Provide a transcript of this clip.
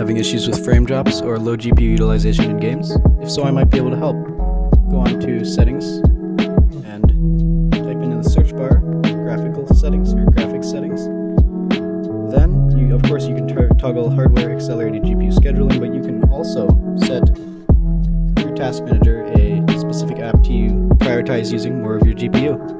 Having issues with frame drops or low GPU utilization in games? If so, I might be able to help. Go on to Settings and type in in the search bar Graphical Settings or Graphics Settings. Then, you, of course, you can toggle Hardware Accelerated GPU Scheduling, but you can also set your Task Manager a specific app to prioritize using more of your GPU.